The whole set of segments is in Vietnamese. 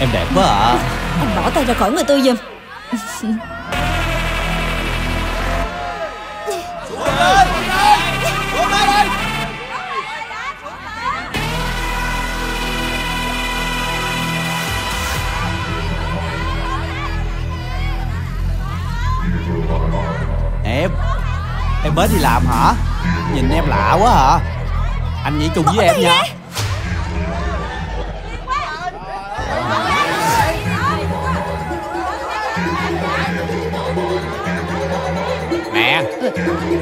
Em đẹp quá ạ. Anh bỏ tay ra khỏi người tôi giùm. Em Em mới đi làm hả? Nhìn em lạ quá hả? Anh nhảy chung với em nha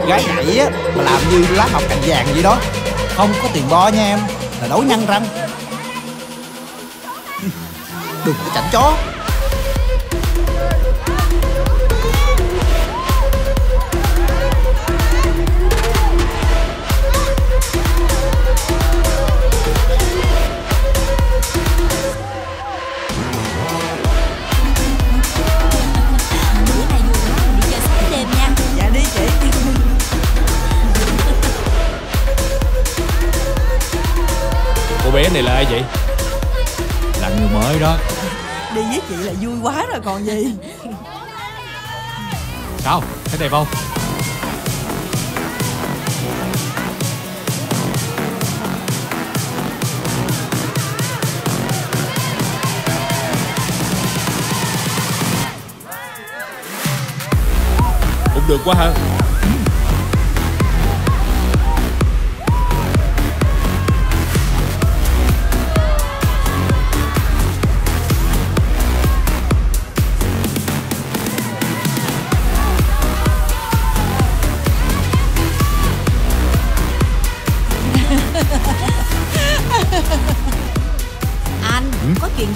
Gái nhảy á, Mà làm như lá ngọc cành vàng vậy đó. Không có tiền bo nha em, Là đấu nhăn răng. Đừng có chảnh chó. Chị là vui quá rồi, còn gì. Sao thấy đẹp không? Cũng được quá ha.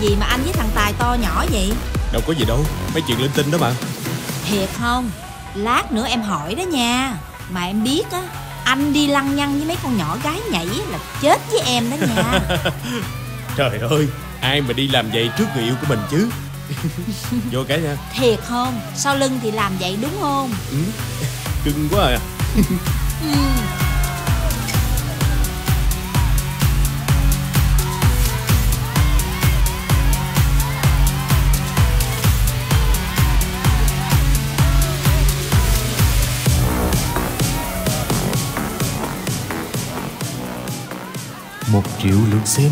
Gì mà anh với thằng Tài to nhỏ vậy? Đâu có gì đâu Mấy chuyện linh tinh đó mà Thiệt không? Lát nữa em hỏi đó nha. Mà em biết á Anh đi lăng nhăng với mấy con nhỏ gái nhảy là chết với em đó nha. Trời ơi Ai mà đi làm vậy trước người yêu của mình chứ? Vô cái nha. Thiệt không? Sau lưng thì làm vậy đúng không? Ừ. Cưng quá à Một triệu lượt xem.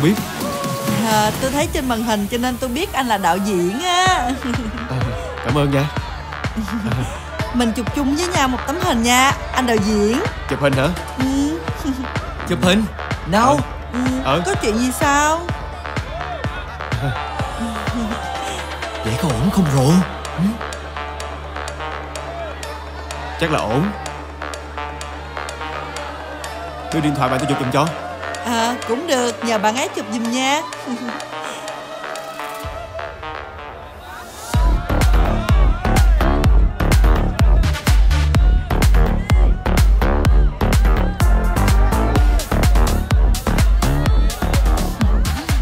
Cô biết? À, Tôi thấy trên màn hình cho nên tôi biết anh là đạo diễn á. À, Cảm ơn nha. Mình chụp chung với nhau một tấm hình nha. Anh đạo diễn. Chụp hình hả? Ừ, Chụp hình? Đâu? Ừ, Ờ. Có chuyện gì sao? Vậy có ổn không rồi? Chắc là ổn. Đưa điện thoại bạn tôi chụp giùm cho À cũng được Nhờ bạn ấy chụp giùm nha.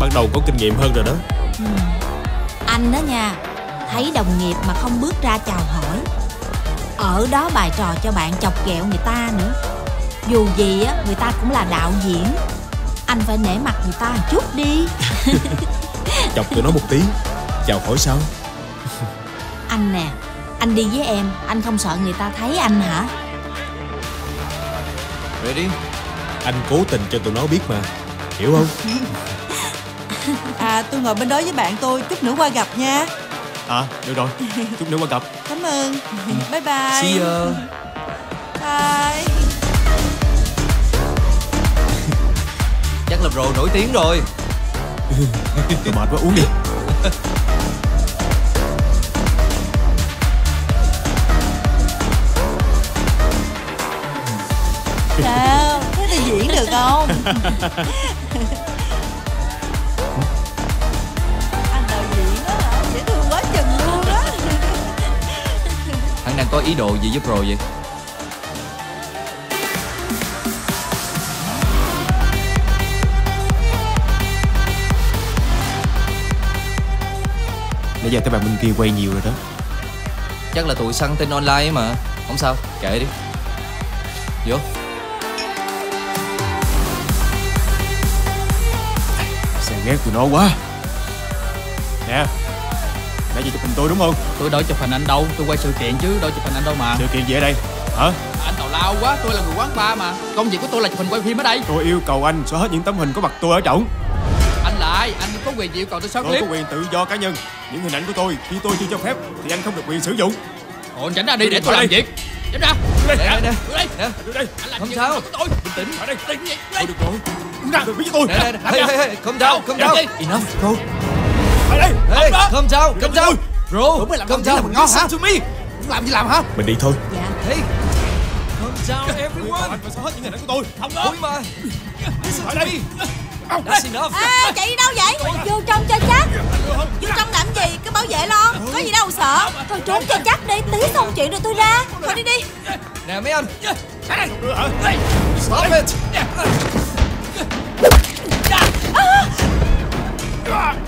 Ban đầu có kinh nghiệm hơn rồi đó. Anh đó nha Thấy đồng nghiệp mà không bước ra chào hỏi. Ở đó bài trò cho bạn chọc ghẹo người ta nữa. Dù gì á người ta cũng là đạo diễn Anh phải nể mặt người ta một chút đi. Chọc tụi nó một tiếng Chào hỏi sao? Anh nè Anh đi với em Anh không sợ người ta thấy anh hả? Ready? Anh cố tình cho tụi nó biết mà Hiểu không? À tôi ngồi bên đó với bạn tôi Chút nữa qua gặp nha. À được rồi Chút nữa qua gặp. Cảm ơn. Bye bye. See ya Chắc là pro nổi tiếng rồi. Tôi mệt quá uống đi. Sao? Thế thì diễn được không? Anh đạo diễn đó hả? Dễ thương quá chừng luôn á. Hắn đang có ý đồ gì với pro vậy Nãy giờ cái bạn bên kia quay nhiều rồi đó. Chắc là tụi săn tin online ấy mà. Không sao kệ đi. Vô. Sao ghét tụi nó quá. Nè Nãy giờ chụp hình tôi đúng không? Tôi đâu chụp hình anh đâu, tôi quay sự kiện chứ đâu chụp hình anh đâu mà. Sự kiện gì ở đây? Hả? Anh tào lao quá, tôi là người quán bar mà. Công việc của tôi là chụp hình quay phim ở đây. Tôi yêu cầu anh xóa hết những tấm hình có mặt tôi ở trỏng Anh là ai? Anh có quyền gì yêu cầu tôi xóa Tôi clip có quyền tự do cá nhân. Những hình ảnh của tôi khi tôi chưa cho phép Thì anh không được quyền sử dụng. Ồ, anh tránh ra đi để tôi làm việc. Tránh ra. Đưa đây Đưa đây. Đưa đây Không sao. của tôi Bình tĩnh. Ở đây gì? Thôi được rồi. Đứng ra với tôi. Down Calm Đâu? down Enough bro. Ở đây calm down Calm down Bro down mình ngon hả? To me làm gì làm hả? Mình đi thôi. Dạ. Hey. Yêu cầu everyone. anh phải xóa hết những hình ảnh của tôi. Không Thôi mà. Listen to me That's enough À chạy đi đâu vậy? Vô trong cho chắc. Vô trong làm gì? Cứ bảo vệ lo. Có gì đâu sợ. Thôi trốn cho chắc đi. Tí xong chuyện rồi tôi ra. Thôi đi đi. Nè mấy anh. Hả? Stop it. Bro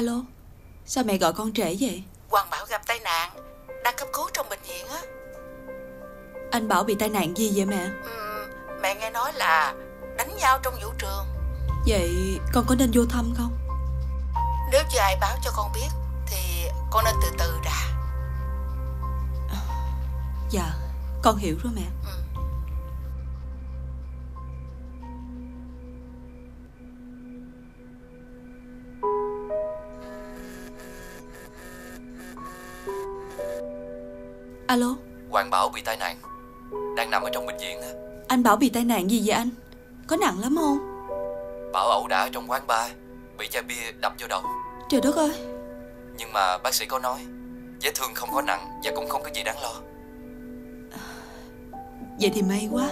Alo Sao mẹ gọi con trễ vậy? Hoàng Bảo gặp tai nạn Đang cấp cứu trong bệnh viện á. Anh Bảo bị tai nạn gì vậy mẹ? Ừm, Mẹ nghe nói là đánh nhau trong vũ trường. Vậy con có nên vô thăm không? Nếu chưa ai báo cho con biết Thì con nên từ từ đã. Dạ Con hiểu rồi mẹ Alo? Hoàng Bảo bị tai nạn. Đang nằm ở trong bệnh viện á Anh Bảo bị tai nạn gì vậy anh? Có nặng lắm không? Bảo ẩu đả trong quán bar Bị chai bia đập vô đầu. Trời đất ơi! Nhưng mà bác sĩ có nói Vết thương không có nặng Và cũng không có gì đáng lo. Vậy thì may quá.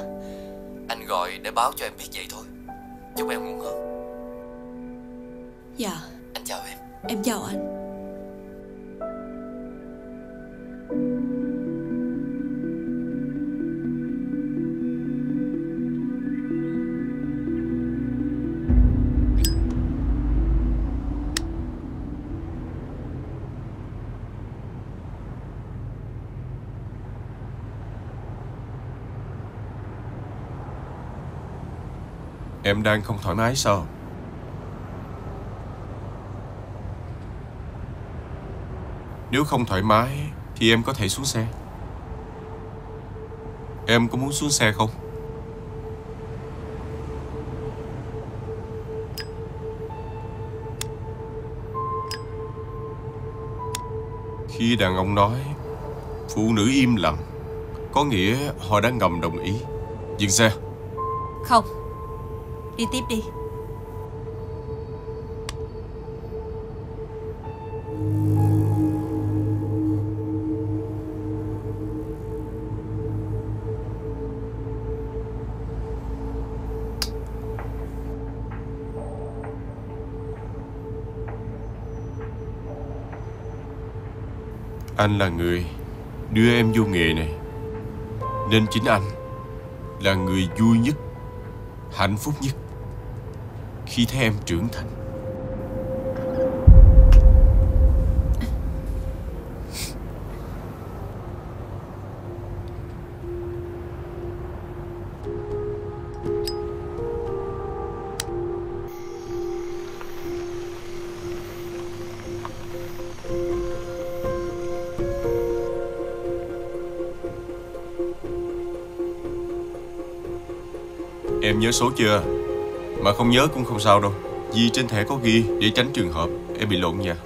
Anh gọi để báo cho em biết vậy thôi. Chúc em ngủ ngon. Dạ. Anh chào em. Em chào anh Em đang không thoải mái sao? Nếu không thoải mái thì em có thể xuống xe. Em có muốn xuống xe không? Khi đàn ông nói, Phụ nữ im lặng, Có nghĩa họ đã ngầm đồng ý Dừng xe Không Đi tiếp đi. Anh là người đưa em vô nghề này. Nên chính anh Là người vui nhất, Hạnh phúc nhất. Khi thấy em trưởng thành. Em nhớ số chưa? Mà không nhớ cũng không sao đâu. Vì trên thẻ có ghi để tránh trường hợp Em bị lộn nha.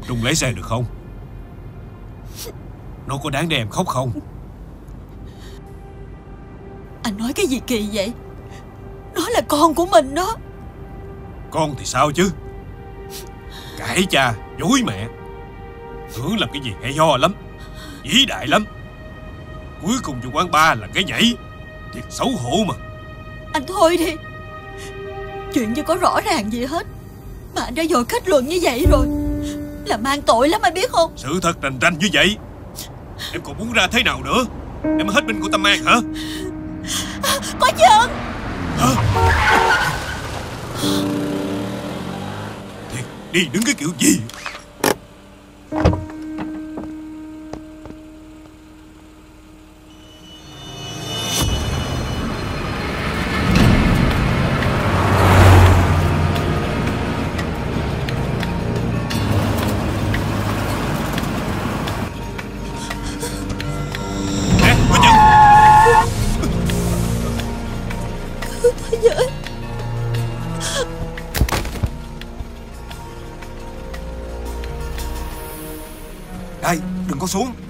Tập trung lấy xe được không? Nó có đáng để em khóc không? Anh nói cái gì kỳ vậy? Nó là con của mình đó. Con thì sao chứ? Cãi cha Dối mẹ. Tưởng làm cái gì hay ho lắm Vĩ đại lắm. Cuối cùng vô quán ba là cái nhảy Thiệt xấu hổ mà. Anh thôi đi. Chuyện chưa có rõ ràng gì hết. Mà anh đã dội kết luận như vậy rồi Là mang tội lắm anh biết không? Sự thật rành rành như vậy. Em còn muốn ra thế nào nữa? Em hết bên của Tâm An hả? Có chân Thiệt đi đứng cái kiểu gì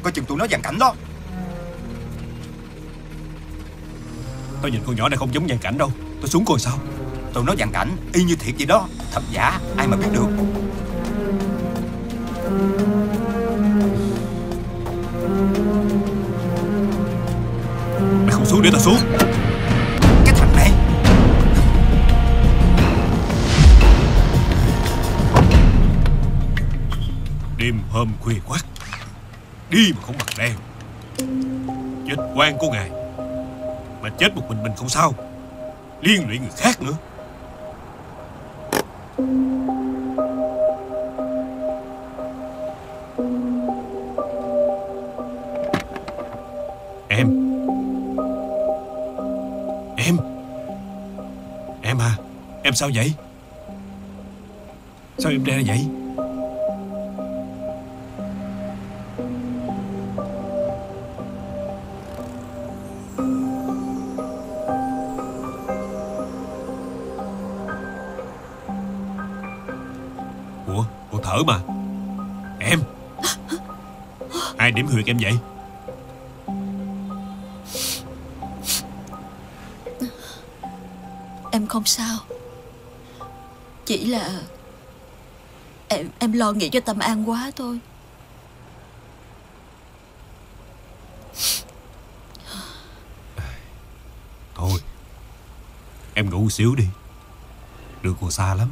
Coi chừng tụi nó dàn cảnh đó. Tôi nhìn con nhỏ này không giống dàn cảnh đâu. Tôi xuống coi sao. Tụi nó dàn cảnh Y như thiệt vậy đó. Thật giả ai mà biết được. Mày không xuống để tao xuống. Cái thằng này. Đêm hôm khuya khoắt Đi mà không mặc đen Chết quan của ngài, Mà chết một mình mình không sao. Liên lụy người khác nữa. Em. Em. Em à Em sao vậy? Sao em ra vậy? Thở mà. Em. Ai điểm huyệt em vậy? Em không sao. Chỉ là Em em lo nghĩ cho Tâm An quá thôi. Thôi Em ngủ xíu đi. Đường còn xa lắm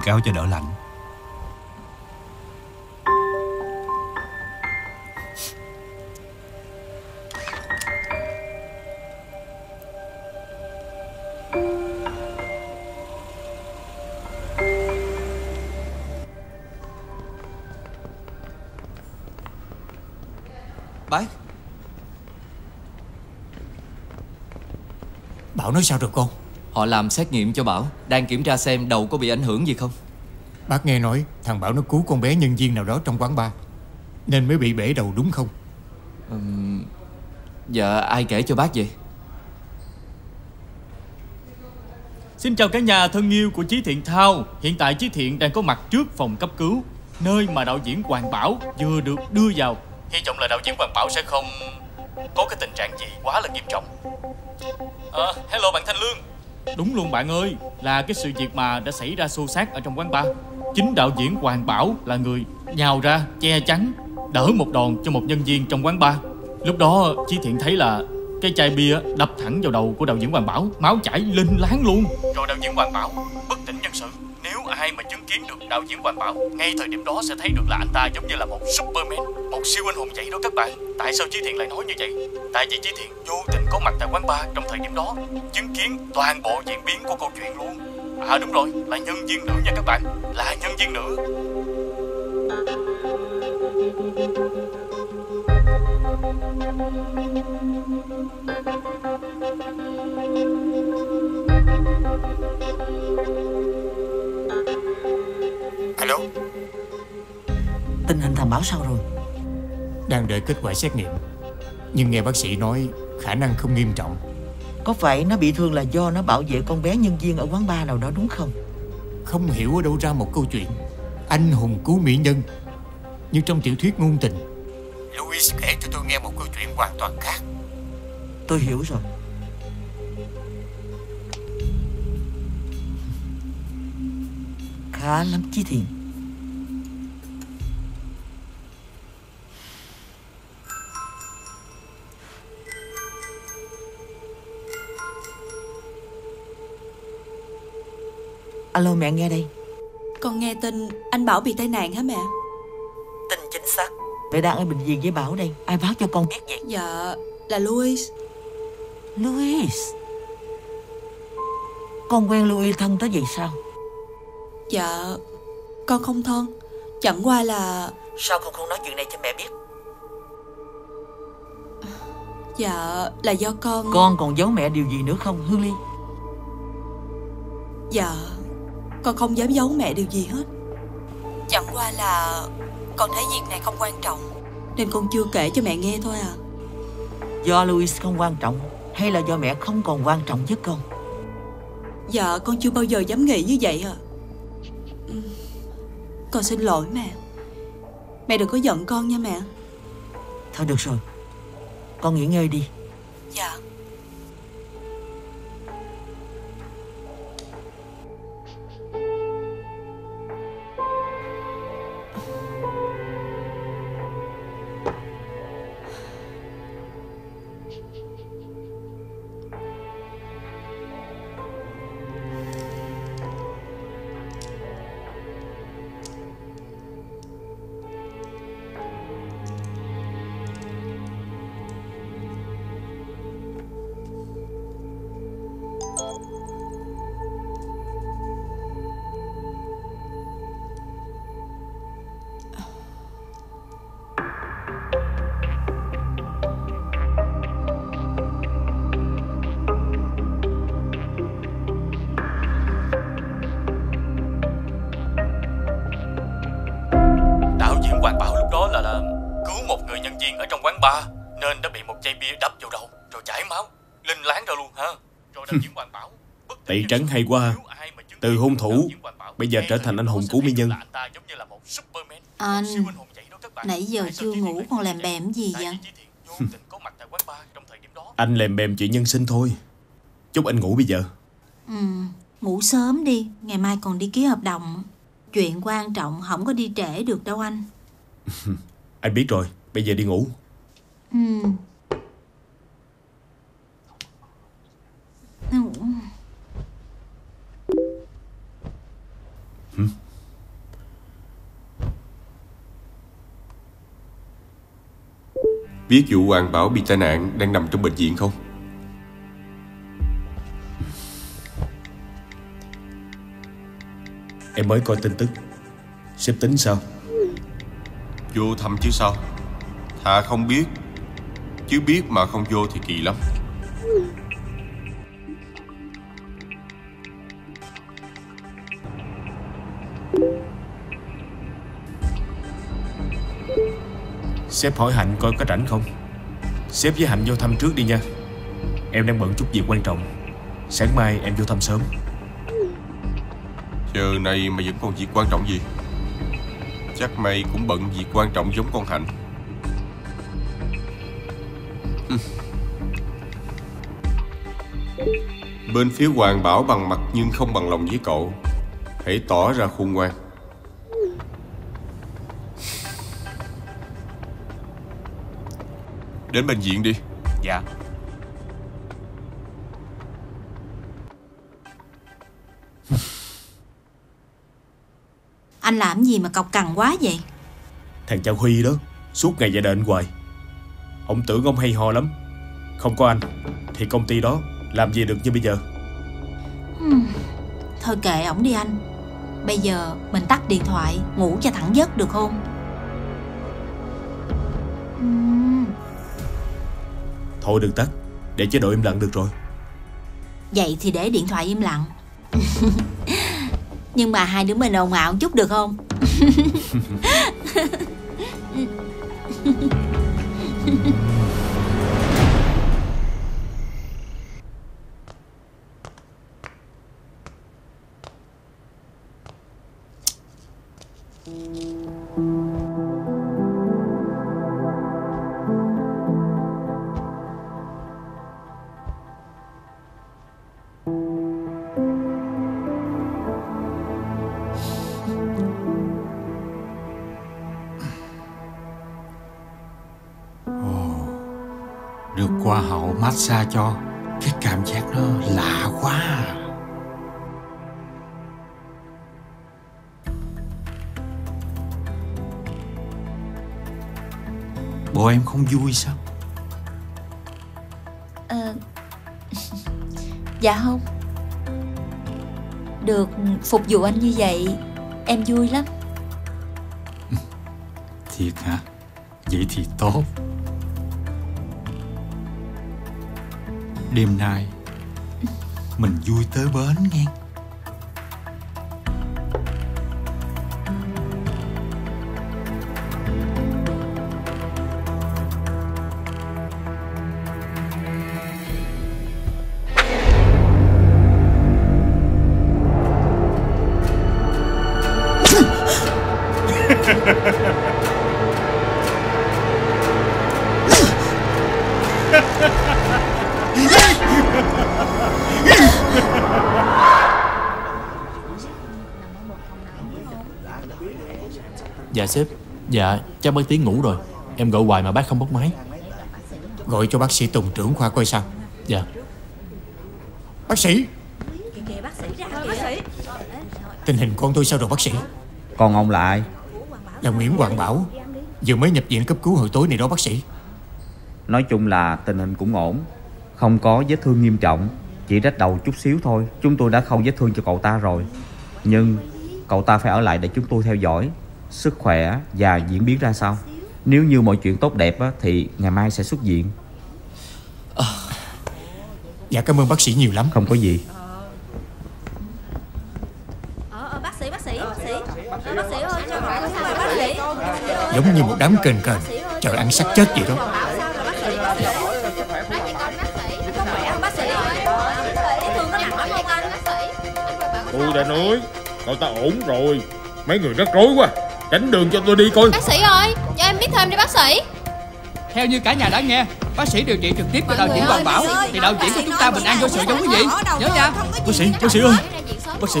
Thêm cáo cho đỡ lạnh. Bác. Bảo nói sao rồi con Họ làm xét nghiệm cho Bảo Đang kiểm tra xem đầu có bị ảnh hưởng gì không. Bác nghe nói thằng Bảo nó cứu con bé nhân viên nào đó trong quán bar Nên mới bị bể đầu đúng không? Ừm, Dạ ai kể cho bác vậy? Xin chào cả nhà thân yêu của Chí Thiện Thao. Hiện tại Chí Thiện đang có mặt trước phòng cấp cứu Nơi mà đạo diễn Hoàng Bảo vừa được đưa vào. Hy vọng là đạo diễn Hoàng Bảo sẽ không có cái tình trạng gì quá là nghiêm trọng. Ờ, hello bạn Thanh Lương Đúng luôn bạn ơi, Là cái sự việc mà đã xảy ra xô xát ở trong quán bar. Chính đạo diễn Hoàng Bảo là người nhào ra che chắn, Đỡ một đòn cho một nhân viên trong quán bar. Lúc đó, Chí Thiện thấy là cái chai bia đập thẳng vào đầu của đạo diễn Hoàng Bảo, Máu chảy linh láng luôn. Rồi đạo diễn Hoàng Bảo, bất tỉnh nhân sự. Nếu ai mà chứng kiến được đạo diễn Hoàng Bảo Ngay thời điểm đó sẽ thấy được là anh ta giống như là một Superman Một siêu anh hùng vậy đó các bạn. Tại sao Chí Thiện lại nói như vậy? Tại vì Chí Thiện vô tình có mặt tại quán bar trong thời điểm đó Chứng kiến toàn bộ diễn biến của câu chuyện luôn. À đúng rồi, là nhân viên nữ nha các bạn Là nhân viên nữ. Alo Tình hình thằng Bảo sao rồi? Đang đợi kết quả xét nghiệm. Nhưng nghe bác sĩ nói khả năng không nghiêm trọng. Có phải nó bị thương là do nó bảo vệ con bé nhân viên ở quán bar nào đó đúng không? Không hiểu ở đâu ra một câu chuyện. Anh hùng cứu mỹ nhân. Như trong tiểu thuyết ngôn tình. Louis kể cho tôi nghe một câu chuyện hoàn toàn khác. Tôi hiểu rồi. Khá lắm Chí Thiện Alo mẹ nghe đây. Con nghe tin anh Bảo bị tai nạn hả mẹ? Tin chính xác. Mẹ đang ở bệnh viện với Bảo đây. Ai báo cho con biết vậy? Dạ là Louis. Louis? Con quen Louis thân tới vậy sao? Dạ Con không thân. Chẳng qua là Sao con không nói chuyện này cho mẹ biết? Dạ là do con Con còn giấu mẹ điều gì nữa không Hương Ly? Dạ Con không dám giấu mẹ điều gì hết. Chẳng qua là Con thấy việc này không quan trọng. Nên con chưa kể cho mẹ nghe thôi à. Do Louis không quan trọng Hay là do mẹ không còn quan trọng với con? Dạ con chưa bao giờ dám nghĩ như vậy à. Ừ. Con xin lỗi mẹ. Mẹ đừng có giận con nha mẹ. Thôi được rồi Con nghỉ ngơi đi. Dạ chai bia đập vào đầu Rồi chảy máu Linh láng ra luôn ha Rồi đạo diễn Hoàng Bảo Tỷ trắng hay quá ha. Từ hung thủ Bây giờ trở thành anh hùng cứu mỹ nhân Anh Nãy giờ chưa ngủ còn làm bèm gì vậy Anh lèm bèm chuyện nhân sinh thôi Chúc anh ngủ bây giờ ừ, Ngủ sớm đi Ngày mai còn đi ký hợp đồng Chuyện quan trọng không có đi trễ được đâu anh Anh biết rồi Bây giờ đi ngủ ừ. Ừ. Biết vụ Hoàng Bảo bị tai nạn đang nằm trong bệnh viện không? Em mới coi tin tức. Sếp tính sao? Vô thăm chứ sao? Thà không biết. Chứ biết mà không vô thì kỳ lắm Sếp hỏi Hạnh coi có rảnh không? Sếp với Hạnh vô thăm trước đi nha. Em đang bận chút việc quan trọng. Sáng mai em vô thăm sớm. Giờ này mà vẫn còn việc quan trọng gì? Chắc mày cũng bận việc quan trọng giống con Hạnh. Ừ. Bên phía Hoàng Bảo bằng mặt nhưng không bằng lòng với cậu. Hãy tỏ ra khôn ngoan. Đến bệnh viện đi. Dạ. Anh làm gì mà cọc cằn quá vậy? Thằng cha Huy đó Suốt ngày dạy đệnh hoài. Ông tưởng ông hay ho lắm. Không có anh Thì công ty đó làm gì được như bây giờ? Hmm. Thôi kệ ổng đi anh. Bây giờ mình tắt điện thoại Ngủ cho thẳng giấc được không? Ừm, Thôi đừng tắt Để chế độ im lặng được rồi. Vậy thì để điện thoại im lặng. Nhưng mà hai đứa mình ồn ào chút được không cho. Cái cảm giác nó lạ quá à. Bộ em không vui sao? Ờ, Dạ không. Được phục vụ anh như vậy Em vui lắm. Thiệt hả? Vậy thì tốt Đêm nay. Mình vui tới bến nghe. Chắc bác Tiến ngủ rồi. Em gọi hoài mà bác không bắt máy. Gọi cho bác sĩ Tùng trưởng khoa coi sao. Dạ. Bác sĩ. Kìa bác sĩ ra bác sĩ Tình hình con tôi sao rồi bác sĩ? Còn ông là ai? Là Nguyễn Hoàng Bảo. Vừa mới nhập viện cấp cứu hồi tối này đó bác sĩ. Nói chung là tình hình cũng ổn. Không có vết thương nghiêm trọng. Chỉ rách đầu chút xíu thôi. Chúng tôi đã khâu vết thương cho cậu ta rồi. Nhưng cậu ta phải ở lại để chúng tôi theo dõi Sức khỏe và diễn biến ra sao Nếu như mọi chuyện tốt đẹp á, Thì ngày mai sẽ xuất viện Dạ cảm ơn bác sĩ nhiều lắm Không có gì Ờ, ờ, bác sĩ, bác sĩ, bác sĩ Ờ, bác sĩ ơi, cho hỏi sao rồi bác sĩ Giống như một đám kền kền Bác sĩ ơi, Trời ăn xác chết vậy đó Tôi đã nói Cậu ta ổn rồi Mấy người rắc rối quá Tránh đường cho tôi đi coi. Bác sĩ ơi Cho em biết thêm đi bác sĩ. Theo như cả nhà đã nghe Bác sĩ điều trị trực tiếp cho đạo diễn Hoàng Bảo. Thì đạo diễn của chúng ta bình an vô sự cho quý vị Nhớ nha. Bác sĩ, bác sĩ ơi. Bác sĩ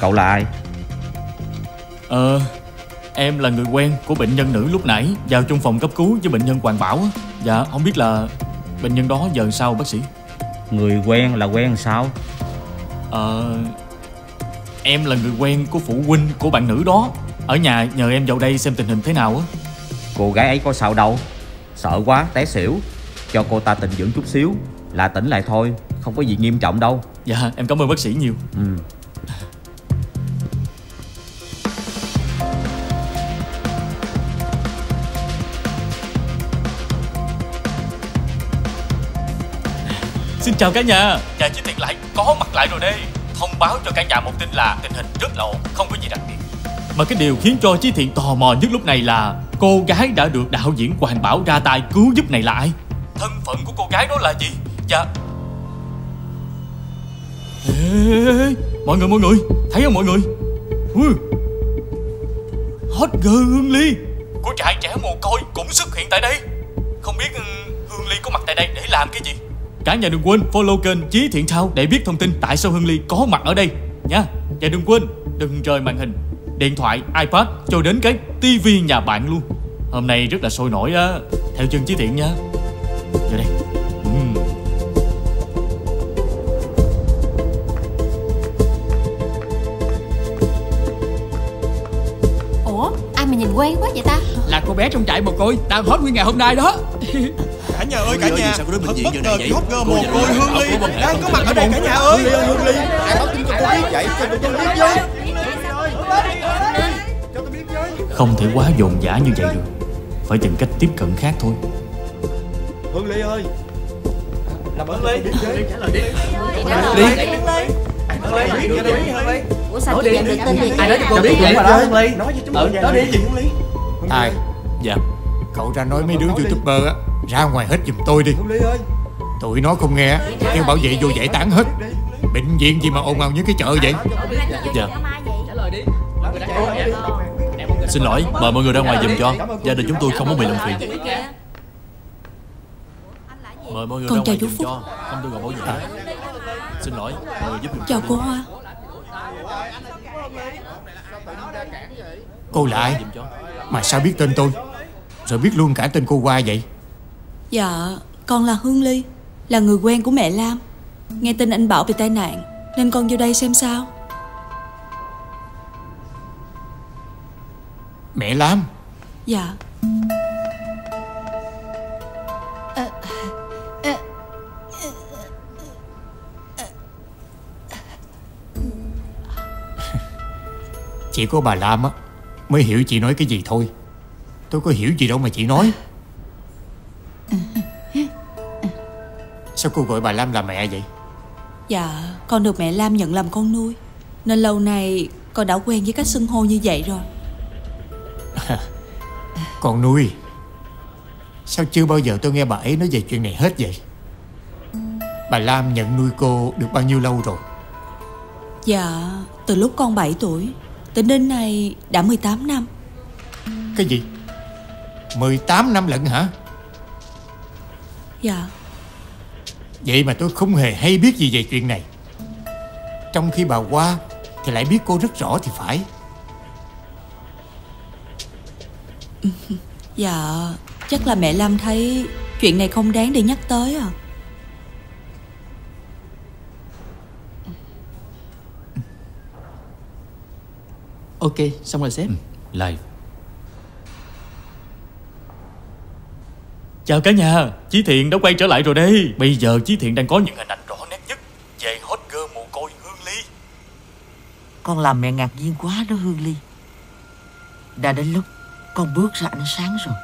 Cậu là ai? Ờ Em là người quen của bệnh nhân nữ lúc nãy Vào trong phòng cấp cứu với bệnh nhân Hoàng Bảo á. Dạ không biết là Bệnh nhân đó giờ sao bác sĩ? Người quen là quen sao? Ờ Em là người quen của phụ huynh của bạn nữ đó. Ở nhà nhờ em vào đây xem tình hình thế nào á. Cô gái ấy có sao đâu. Sợ quá té xỉu. Cho cô ta tịnh dưỡng chút xíu. Là tỉnh lại thôi Không có gì nghiêm trọng đâu. Dạ em cảm ơn bác sĩ nhiều. Ừ. Xin chào cả nhà. Nhà Chí Thiện lại có mặt lại rồi đây Thông báo cho cả nhà một tin là tình hình rất là ổn Không có gì đặc biệt. Mà cái điều khiến cho Chí Thiện tò mò nhất lúc này là Cô gái đã được đạo diễn Hoàng Bảo ra tay cứu giúp này là ai? Thân phận của cô gái đó là gì? Dạ. Ê, Mọi người mọi người Thấy không mọi người? Ui. Hot girl Hương Ly. Của trại trẻ mồ côi cũng xuất hiện tại đây. Không biết ừ, Hương Ly có mặt tại đây để làm cái gì Cả nhà đừng quên follow kênh Chí Thiện Thao để biết thông tin tại sao Hưng Ly có mặt ở đây nha. Và đừng quên đừng rời màn hình, điện thoại, iPad cho đến cái TV nhà bạn luôn. Hôm nay rất là sôi nổi á, theo chân Chí Thiện nha. Vô đây. Mà nhìn quen quá vậy ta? Là cô bé trong trại mồ côi Đang hot nguyên ngày hôm nay đó. Cả nhà ơi cả nhà. sao có đứa bệnh viện giờ bất này ngờ vậy? girl Cô mồ côi Hương Ly. Đang có mặt ở đây cả nhà ơi. Hương Ly ơi, Hương Ly. Ai báo tin cho tôi biết vậy? Cho tôi biết với. Không thể quá dồn dã như vậy được. Phải tìm cách tiếp cận khác thôi. Hương Ly ơi. Làm ơn Ly Ủa sao chị nhận được tin gì Ai nói cho cô biết vậy? Hương Ly. Nói với chúng tôi nói đi gì Hương Ly. Ai? Dạ. Cậu ra nói mấy đứa youtuber á Ra ngoài hết giùm tôi đi. Hương Ly ơi. Tụi nó không nghe Kêu bảo vệ vô giải tán hết. Bệnh viện gì mà ồn ào như cái chợ vậy? Dạ. Xin lỗi, mời mọi người ra ngoài giùm cho. Gia đình chúng tôi không muốn bị làm phiền. Mời mọi người Con ra ngoài chú giùm Phúc. cho. Không tôi gọi bảo vệ Xin lỗi, mọi người giúp giùm Chào cô. Hoa. Cô là ai? Mà sao biết tên tôi? Rồi biết luôn cả tên cô qua vậy? Dạ Con là Hương Ly Là người quen của mẹ Lam. Nghe tin anh Bảo bị tai nạn Nên con vô đây xem sao. Mẹ Lam? Dạ Chỉ có bà Lam á Mới hiểu chị nói cái gì thôi. Tôi có hiểu gì đâu mà chị nói. Sao cô gọi bà Lam là mẹ vậy? Dạ Con được mẹ Lam nhận làm con nuôi. Nên lâu nay con đã quen với cách xưng hô như vậy rồi. Con nuôi? Sao chưa bao giờ tôi nghe bà ấy nói về chuyện này hết vậy? Bà Lam nhận nuôi cô được bao nhiêu lâu rồi? Dạ Từ lúc con 7 tuổi Tính đến nay đã 18 năm. Cái gì? 18 năm lận hả? Dạ. Vậy mà tôi không hề hay biết gì về chuyện này. Trong khi bà qua Thì lại biết cô rất rõ thì phải. Dạ Chắc là mẹ Lam thấy Chuyện này không đáng để nhắc tới à Ok xong rồi sếp. Live. Chào cả nhà, Chí Thiện đã quay trở lại rồi đây. Bây giờ Chí Thiện đang có những hình ảnh rõ nét nhất. Về hot girl mồ côi Hương Ly. Con làm mẹ ngạc nhiên quá đó Hương Ly. Đã đến lúc con bước ra ánh sáng rồi